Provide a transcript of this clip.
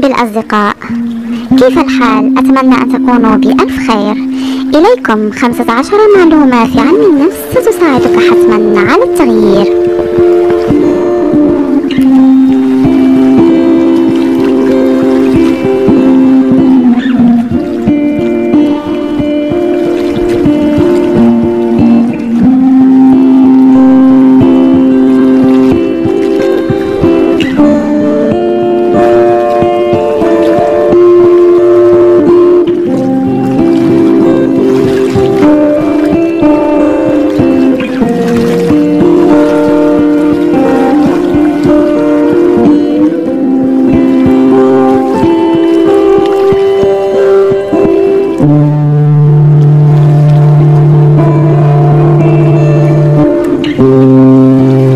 بالأصدقاء. كيف الحال؟ أتمنى أن تكونوا بألف خير. إليكم 15 معلومة في علم النفس ستساعدك حتما على التغيير. Mm-hmm.